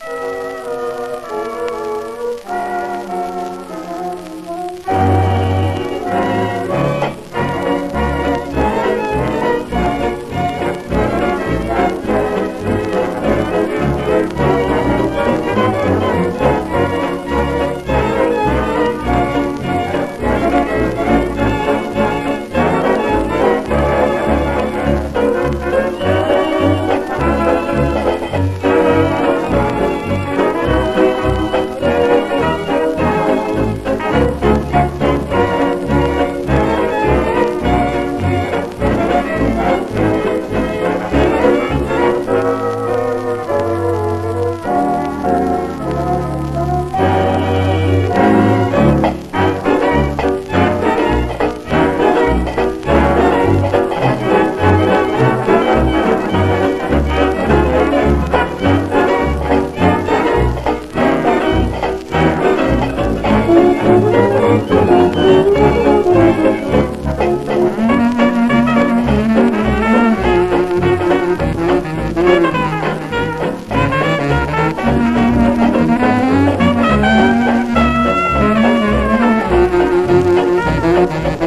Bye. Música